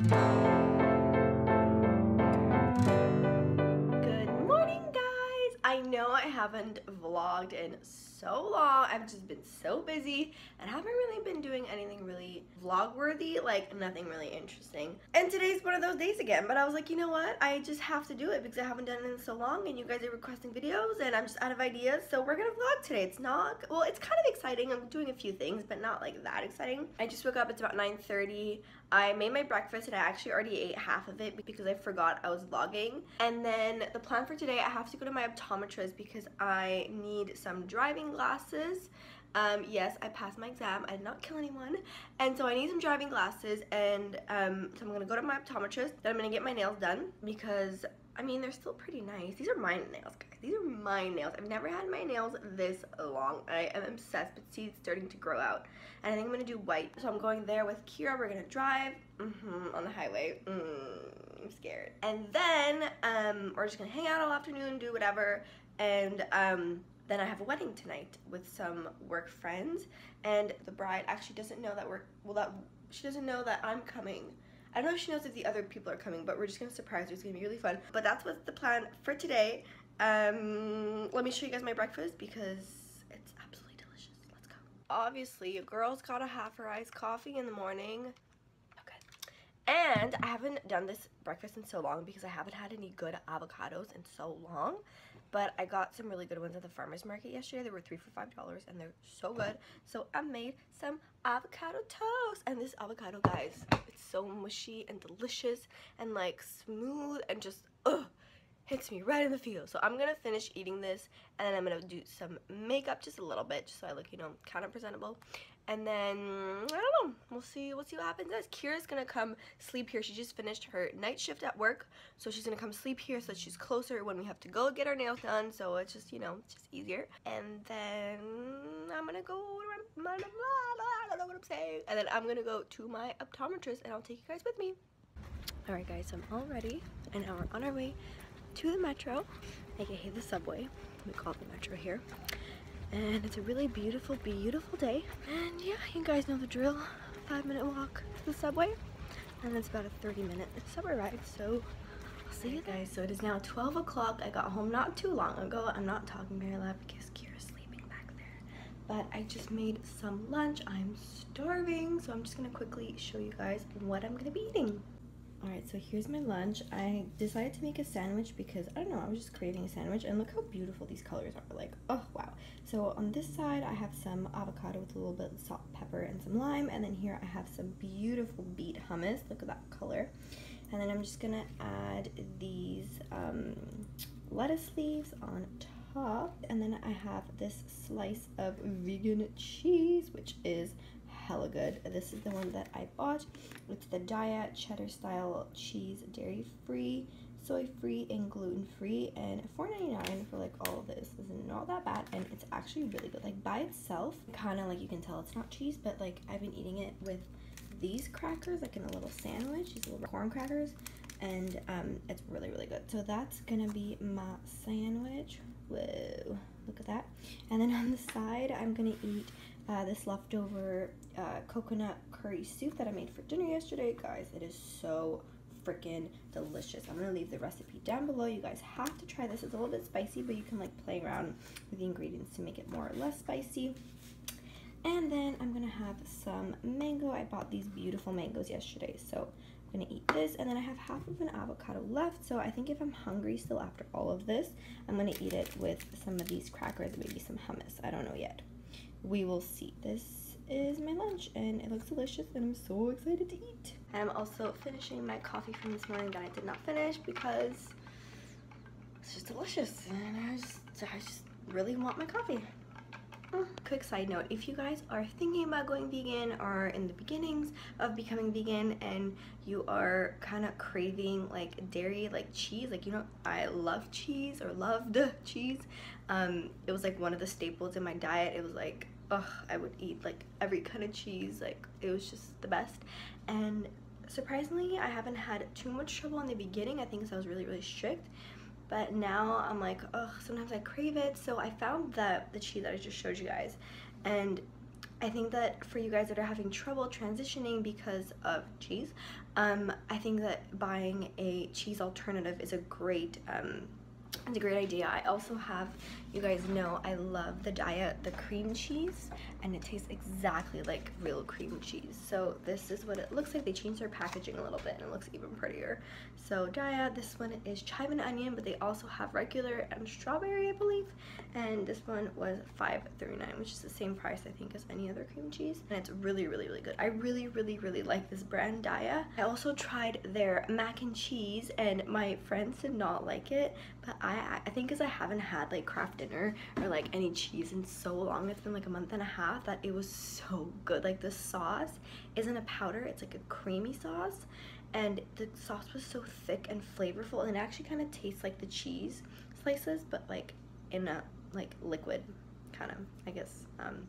Good morning, guys. I know I haven't vlogged in so long. I've just been so busy and haven't really been doing anything really vlog worthy, like nothing really interesting. And today's one of those days again, but I was like, you know what? I just have to do it because I haven't done it in so long and you guys are requesting videos and I'm just out of ideas. So we're gonna vlog today. It's not, well, it's kind of exciting. I'm doing a few things, but not like that exciting. I just woke up, it's about 9.30. I made my breakfast and I actually already ate half of it because I forgot I was vlogging. And then the plan for today, I have to go to my optometrist because I need some driving glasses. Um, yes, I passed my exam. I did not kill anyone. And so I need some driving glasses and um, so I'm going to go to my optometrist. Then I'm going to get my nails done because, I mean, they're still pretty nice. These are my nails, guys. These are my nails. I've never had my nails this long. I am obsessed, but see, it's starting to grow out. And I think I'm going to do white. So I'm going there with Kira. We're going to drive mm -hmm, on the highway. Mm, I'm scared. And then um, we're just going to hang out all afternoon, do whatever. And um, then I have a wedding tonight with some work friends and the bride actually doesn't know that we're, well that, she doesn't know that I'm coming. I don't know if she knows if the other people are coming, but we're just gonna surprise her. It's gonna be really fun. But that's what's the plan for today. Um, let me show you guys my breakfast because it's absolutely delicious. Let's go. Obviously, a girl's gotta have her iced coffee in the morning. Okay. And I haven't done this breakfast in so long because I haven't had any good avocados in so long. But I got some really good ones at the farmer's market yesterday. They were three for $5 and they're so good. So I made some avocado toast. And this avocado, guys, it's so mushy and delicious and like smooth and just, ugh hits me right in the feels. So I'm going to finish eating this and then I'm going to do some makeup just a little bit just so I look, you know, kind of presentable. And then, I don't know, we'll see, we'll see what happens next. Kira's to come sleep here. She just finished her night shift at work. So she's to come sleep here so she's closer when we have to go get our nails done. So it's just, you know, it's just easier. And then I'm to go, I don't know what I'm saying. And then I'm to go to my optometrist and I'll take you guys with me. Alright guys, so I'm all ready and now we're on our way to the metro, aka the subway. We call it the metro here. And it's a really beautiful, beautiful day. And yeah, you guys know the drill. Five minute walk to the subway. And it's about a 30 minute subway ride. So I'll see you guys. So it is now 12 o'clock. I got home not too long ago. I'm not talking very loud because Kira's sleeping back there. But I just made some lunch. I'm starving. So I'm just gonna quickly show you guys what I'm gonna be eating. Alright, so here's my lunch. I decided to make a sandwich because, I don't know, I was just craving a sandwich. And look how beautiful these colors are. Like, oh, wow. So on this side, I have some avocado with a little bit of salt, pepper, and some lime. And then here I have some beautiful beet hummus. Look at that color. And then I'm just to add these um, lettuce leaves on top. And then I have this slice of vegan cheese, which is hella good. This is the one that I bought. It's the Daiya cheddar style cheese, dairy free, soy free, and gluten free. And $4.99 for like all of this is not that bad. And it's actually really good. Like by itself, kind of like you can tell it's not cheese, but like I've been eating it with these crackers, like in a little sandwich, these little corn crackers. And um, it's really, really good. So that's gonna be my sandwich. Whoa, look at that. And then on the side, I'm gonna eat uh, this leftover uh, coconut curry soup that I made for dinner yesterday. Guys, it is so freaking delicious. I'm gonna leave the recipe down below. You guys have to try this. It's a little bit spicy, but you can like play around with the ingredients to make it more or less spicy. And then I'm gonna have some mango. I bought these beautiful mangoes yesterday, so I'm gonna eat this. And then I have half of an avocado left, so I think if I'm hungry still after all of this, I'm gonna eat it with some of these crackers maybe some hummus. I don't know yet. We will see. This is my lunch and it looks delicious and I'm so excited to eat. I'm also finishing my coffee from this morning that I did not finish because it's just delicious and I just, I just really want my coffee. Quick side note, if you guys are thinking about going vegan or in the beginnings of becoming vegan and you are kind of craving like dairy, like cheese, like you know, I love cheese or loved cheese. Um, it was like one of the staples in my diet. It was like ugh, I would eat like every kind of cheese. Like it was just the best. And surprisingly, I haven't had too much trouble in the beginning. I think I was really, really strict. But now I'm like, ugh, sometimes I crave it. So I found the, the cheese that I just showed you guys. And I think that for you guys that are having trouble transitioning because of cheese, um, I think that buying a cheese alternative is a great um, it's a great idea. I also have, you guys know, I love the Daiya, the cream cheese, and it tastes exactly like real cream cheese. So this is what it looks like. They changed their packaging a little bit and it looks even prettier. So Daiya, this one is chive and onion, but they also have regular and strawberry, I believe. And this one was $5.39, which is the same price, I think, as any other cream cheese. And it's really, really, really good. I really, really, really like this brand, Daiya. I also tried their mac and cheese, and my friends did not like it, but I, I think because I haven't had like Kraft Dinner or like any cheese in so long, it's been like a month and a half, that it was so good. Like the sauce isn't a powder, it's like a creamy sauce and the sauce was so thick and flavorful and it actually kind of tastes like the cheese slices but like in a like liquid kind of I guess um,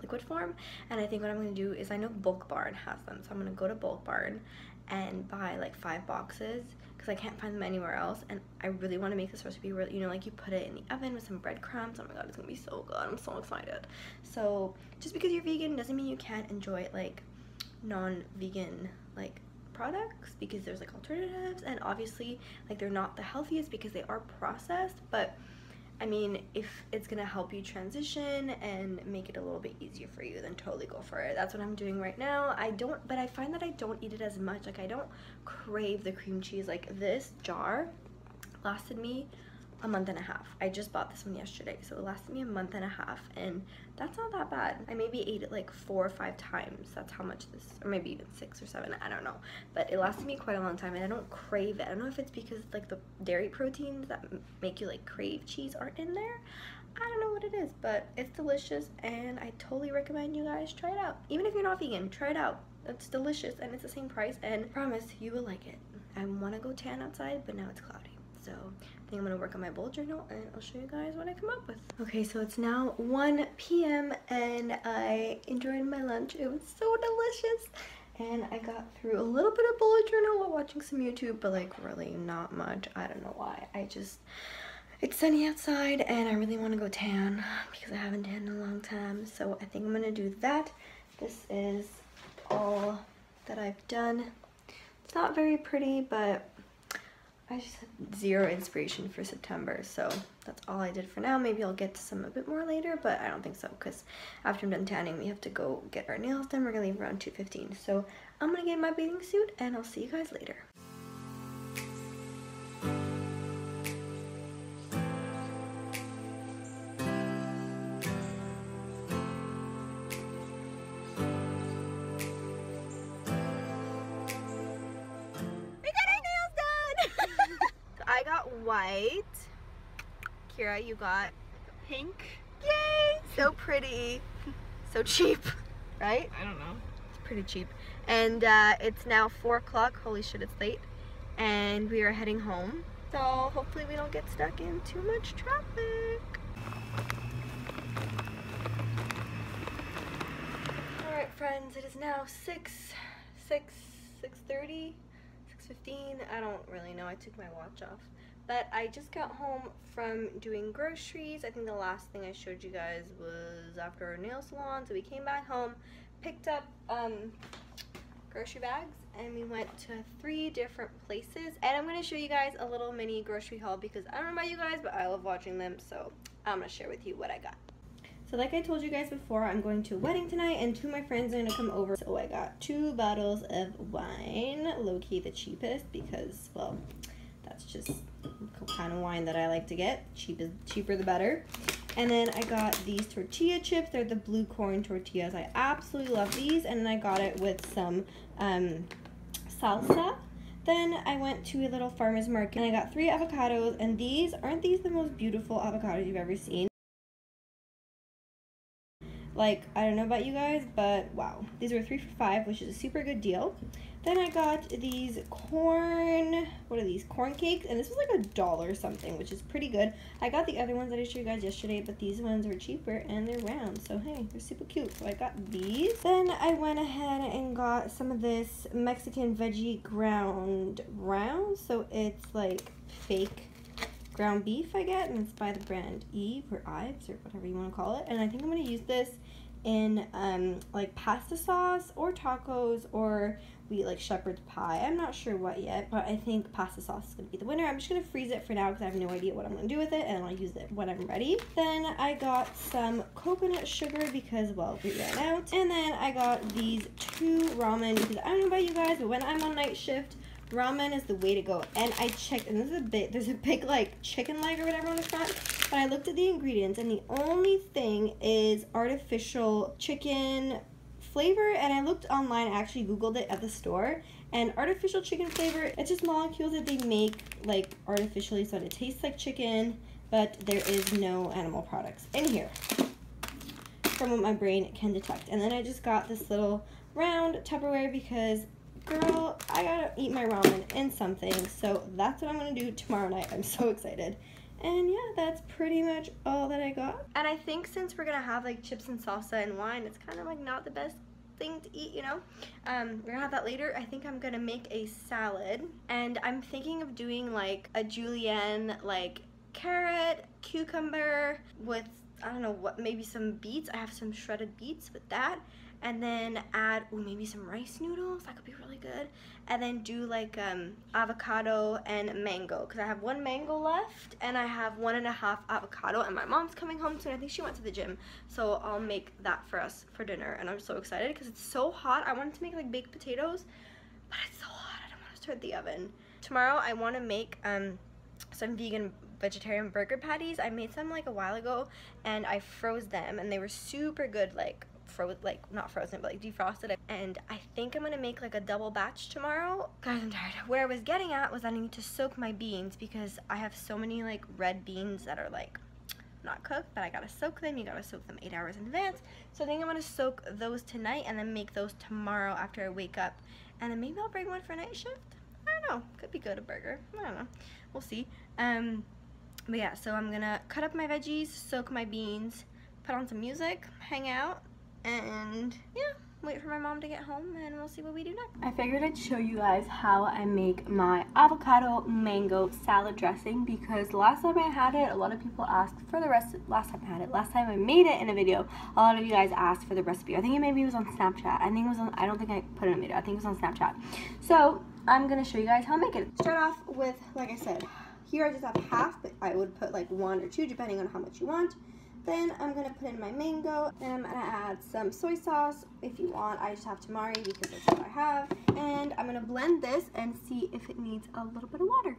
liquid form and I think what I'm gonna do is I know Bulk Barn has them so I'm gonna go to Bulk Barn and buy like five boxes because I can't find them anywhere else and I really want to make this recipe where you know like you put it in the oven with some breadcrumbs. Oh my god it's gonna be so good. I'm so excited. So just because you're vegan doesn't mean you can't enjoy like non-vegan like products because there's like alternatives and obviously like they're not the healthiest because they are processed but I mean, if it's gonna help you transition and make it a little bit easier for you, then totally go for it. That's what I'm doing right now. I don't, but I find that I don't eat it as much. Like, I don't crave the cream cheese. Like, this jar lasted me a month and a half. I just bought this one yesterday, so it lasted me a month and a half, and that's not that bad. I maybe ate it like four or five times. That's how much this, or maybe even six or seven, I don't know. But it lasted me quite a long time, and I don't crave it. I don't know if it's because like the dairy proteins that make you like crave cheese aren't in there. I don't know what it is, but it's delicious, and I totally recommend you guys try it out. Even if you're not vegan, try it out. It's delicious, and it's the same price, and I promise you will like it. I want to go tan outside, but now it's cloudy. So I think I'm gonna work on my bullet journal and I'll show you guys what I come up with. Okay, so it's now 1 p.m. and I enjoyed my lunch. It was so delicious. And I got through a little bit of bullet journal while watching some YouTube, but like really not much. I don't know why. I just, it's sunny outside and I really want to go tan because I haven't tanned in a long time. So I think I'm gonna do that. This is all that I've done. It's not very pretty, but I just had zero inspiration for September, so that's all I did for now. Maybe I'll get to some a bit more later, but I don't think so, because after I'm done tanning, we have to go get our nails done. We're gonna leave around 2.15, so I'm gonna get my bathing suit, and I'll see you guys later. Kira, you got pink. Yay! So pretty. so cheap, right? I don't know. It's pretty cheap. And uh, it's now 4 o'clock. Holy shit, it's late. And we are heading home. So hopefully we don't get stuck in too much traffic. Alright friends, it is now 6, 6, 6.30, 6.15. I don't really know. I took my watch off. But I just got home from doing groceries. I think the last thing I showed you guys was after our nail salon. So we came back home, picked up um, grocery bags, and we went to three different places. And I'm going to show you guys a little mini grocery haul because I don't know about you guys, but I love watching them. So I'm going to share with you what I got. So like I told you guys before, I'm going to a wedding tonight and two of my friends are going to come over. So I got two bottles of wine, low-key the cheapest because, well, that's just kind of wine that I like to get. Cheap is cheaper the better. And then I got these tortilla chips. They're the blue corn tortillas. I absolutely love these. And then I got it with some um, salsa. Then I went to a little farmer's market and I got three avocados. And these, aren't these the most beautiful avocados you've ever seen? Like, I don't know about you guys, but wow. These were three for five, which is a super good deal. Then I got these corn, what are these, corn cakes, and this was like a dollar something, which is pretty good. I got the other ones that I showed you guys yesterday, but these ones were cheaper, and they're round, so hey, they're super cute. So I got these. Then I went ahead and got some of this Mexican veggie ground round, so it's like fake ground beef I get, and it's by the brand Eve or Ives or whatever you want to call it. And I think I'm going to use this in um, like pasta sauce or tacos or we eat like shepherd's pie. I'm not sure what yet, but I think pasta sauce is gonna be the winner. I'm just gonna freeze it for now because I have no idea what I'm gonna do with it and I'll use it when I'm ready. Then I got some coconut sugar because, well, we ran out. And then I got these two ramen because I don't know about you guys, but when I'm on night shift, ramen is the way to go. And I checked, and this is a bit, there's a big like chicken leg or whatever on the front, but I looked at the ingredients and the only thing is artificial chicken flavor and I looked online, I actually googled it at the store and artificial chicken flavor, it's just molecules that they make like artificially so it tastes like chicken, but there is no animal products in here from what my brain can detect. And then I just got this little round Tupperware because girl, I gotta eat my ramen in something. So that's what I'm gonna do tomorrow night. I'm so excited. And yeah, that's pretty much all that I got. And I think since we're gonna have like chips and salsa and wine, it's kind of like not the best thing to eat, you know? Um, we're gonna have that later. I think I'm gonna make a salad. And I'm thinking of doing like a julienne, like carrot, cucumber with, I don't know what, maybe some beets. I have some shredded beets with that. And then add ooh, maybe some rice noodles that could be really good. And then do like um, avocado and mango because I have one mango left and I have one and a half avocado and my mom's coming home soon. I think she went to the gym. So I'll make that for us for dinner and I'm so excited because it's so hot. I wanted to make like baked potatoes but it's so hot. I don't want to start the oven. Tomorrow I want to make um, some vegan vegetarian burger patties I made some like a while ago and I froze them and they were super good like frozen, like not frozen, but like defrosted. And I think I'm gonna make like a double batch tomorrow. Guys, I'm tired. Where I was getting at was that I need to soak my beans because I have so many like red beans that are like not cooked, but I gotta soak them. You gotta soak them eight hours in advance. So I think I'm gonna soak those tonight and then make those tomorrow after I wake up. And then maybe I'll bring one for night shift. I don't know. Could be good, a burger. I don't know. We'll see. Um, but yeah, so I'm gonna cut up my veggies, soak my beans, put on some music, hang out, and yeah wait for my mom to get home and we'll see what we do next. I figured I'd show you guys how I make my avocado mango salad dressing because last time I had it, a lot of people asked for the rest, last time I had it, last time I made it in a video, a lot of you guys asked for the recipe. I think it maybe was on Snapchat. I think it was on, I don't think I put it in a video. I think it was on Snapchat. So I'm to show you guys how I make it. Start off with, like I said, here I just have half, but I would put like one or two depending on how much you want. Then I'm to put in my mango and I'm to add some soy sauce if you want. I just have tamari because that's what I have. And I'm to blend this and see if it needs a little bit of water.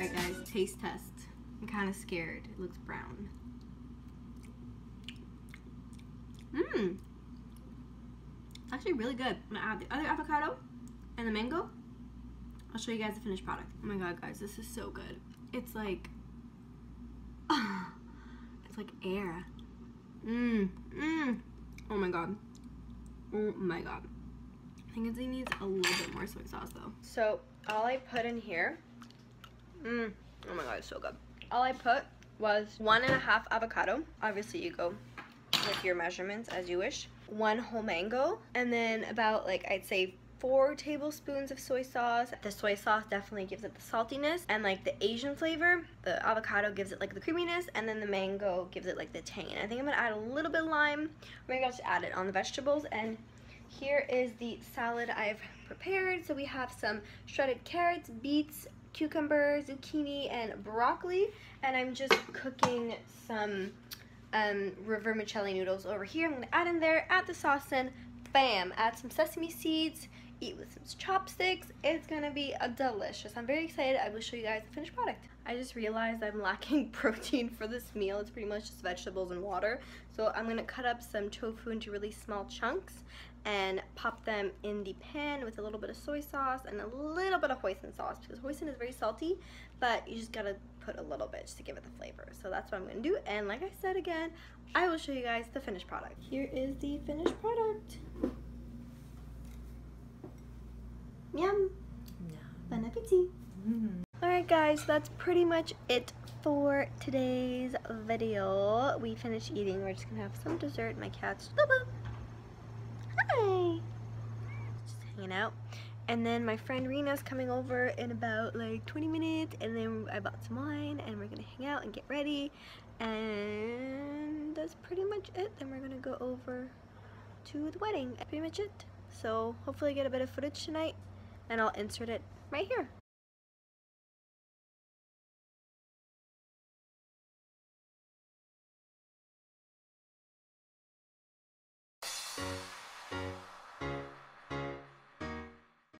Alright guys, taste test. I'm kind of scared. It looks brown. Mmm. Actually really good. I'm gonna add the other avocado and the mango. I'll show you guys the finished product. Oh my god, guys, this is so good. It's like, it's like air. Mmm, mmm. Oh my god. Oh my god. I think it needs a little bit more soy sauce though. So all I put in here, mmm, oh my god, it's so good. All I put was one and a half avocado. Obviously you go with your measurements as you wish. One whole mango, and then about like I'd say four tablespoons of soy sauce. The soy sauce definitely gives it the saltiness and like the Asian flavor. The avocado gives it like the creaminess and then the mango gives it like the tang. I think I'm gonna add a little bit of lime. Maybe I'll just add it on the vegetables. And here is the salad I've prepared. So we have some shredded carrots, beets, cucumber, zucchini, and broccoli. And I'm just cooking some um, vermicelli noodles over here. I'm to add in there, add the sauce in, bam, add some sesame seeds, eat with some chopsticks. It's to be a delicious. I'm very excited. I will show you guys the finished product. I just realized I'm lacking protein for this meal. It's pretty much just vegetables and water. So I'm to cut up some tofu into really small chunks and pop them in the pan with a little bit of soy sauce and a little bit of hoisin sauce because hoisin is very salty, but you just gotta put a little bit just to give it the flavor. So that's what I'm gonna do. And like I said again, I will show you guys the finished product. Here is the finished product. Yum. Bon appetit. Mm -hmm. Alright guys, that's pretty much it for today's video. We finished eating. We're just gonna have some dessert. My cat's Hi. went out. And then my friend Rena's coming over in about like 20 minutes and then I bought some wine and we're gonna hang out and get ready and that's pretty much it. Then we're gonna go over to the wedding. That's pretty much it. So hopefully I get a bit of footage tonight and I'll insert it right here.